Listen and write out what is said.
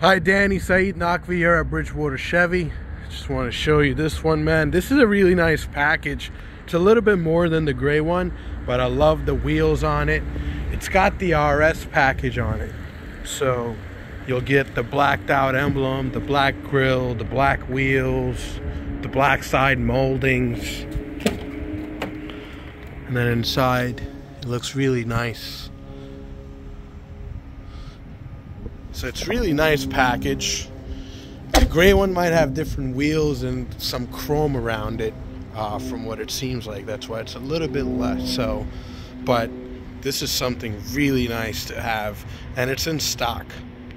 Hi, Danny Syed Naqvi here at Bridgewater Chevy. Just want to show you this one, man. This is a really nice package. It's a little bit more than the gray one, but I love the wheels on it. It's got the RS package on it. So you'll get the blacked out emblem, the black grill, the black wheels, the black side moldings. And then inside, it looks really nice. So it's really nice package. The gray one might have different wheels and some chrome around it, uh, from what it seems like. That's why it's a little bit less. So, but this is something really nice to have, and it's in stock.